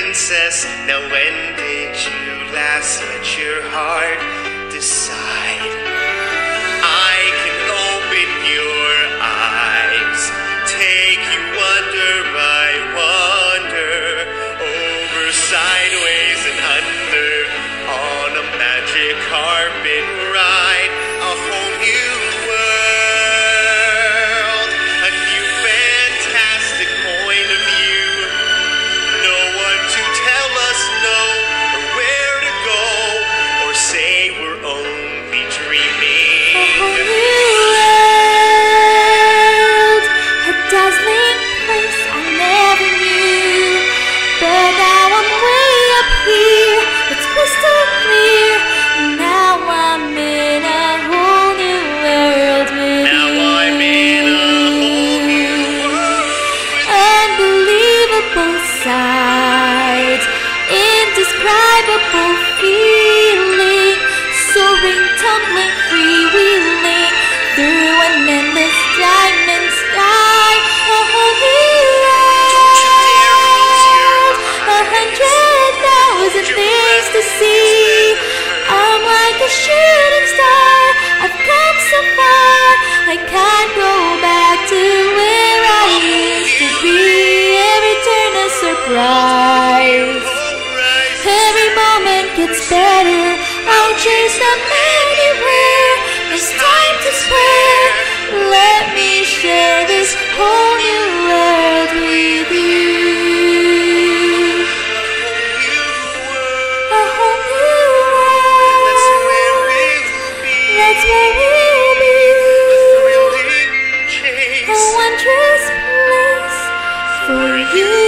princess. Now, when did you last let your heart decide? Tumbling, freewheeling through an endless diamond sky. A a hundred thousand things to see. I'm like a shooting star. I've come so far. I can't go back to where I used to be. Every turn a surprise. Every moment gets better. I'll chase them anywhere. It's time to swear. Let me share this whole new world with you. A whole new world. That's where we will be. A wondrous place for you.